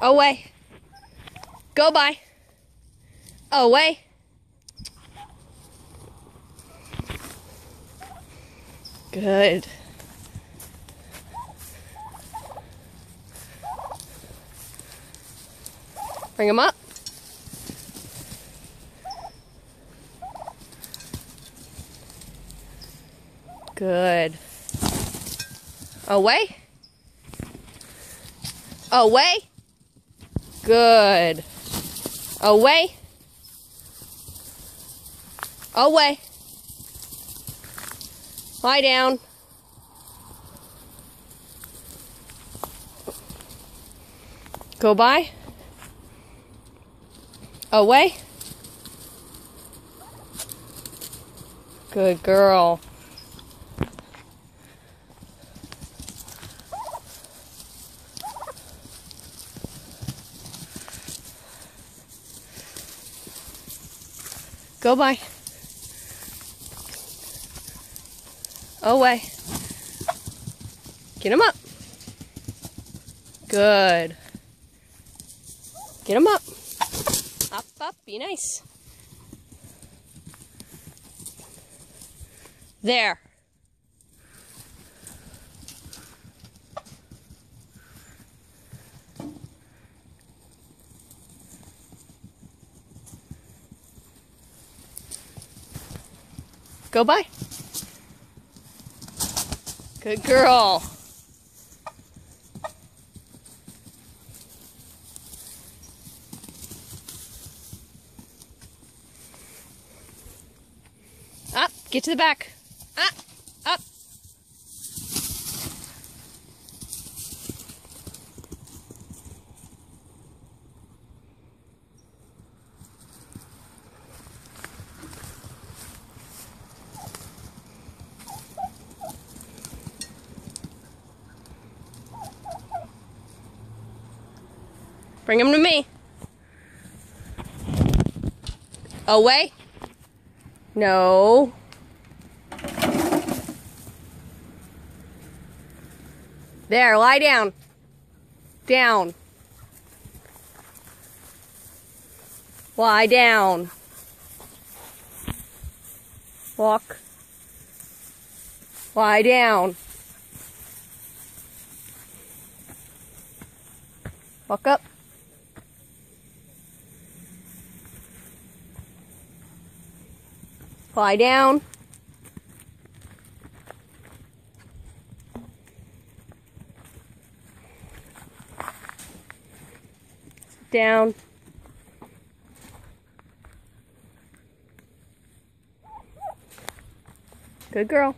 Away. Go by. Away. Good. Bring him up. Good. Away. Away. Good. Away. Away. Lie down. Go by. Away. Good girl. Go by. Away. Get him up. Good. Get him up. Up, up. Be nice. There. Go by. Good girl. Up, get to the back. Up, up. Bring him to me. Away. No. There, lie down. Down. Lie down. Walk. Lie down. Walk up. Lie down. Down. Good girl.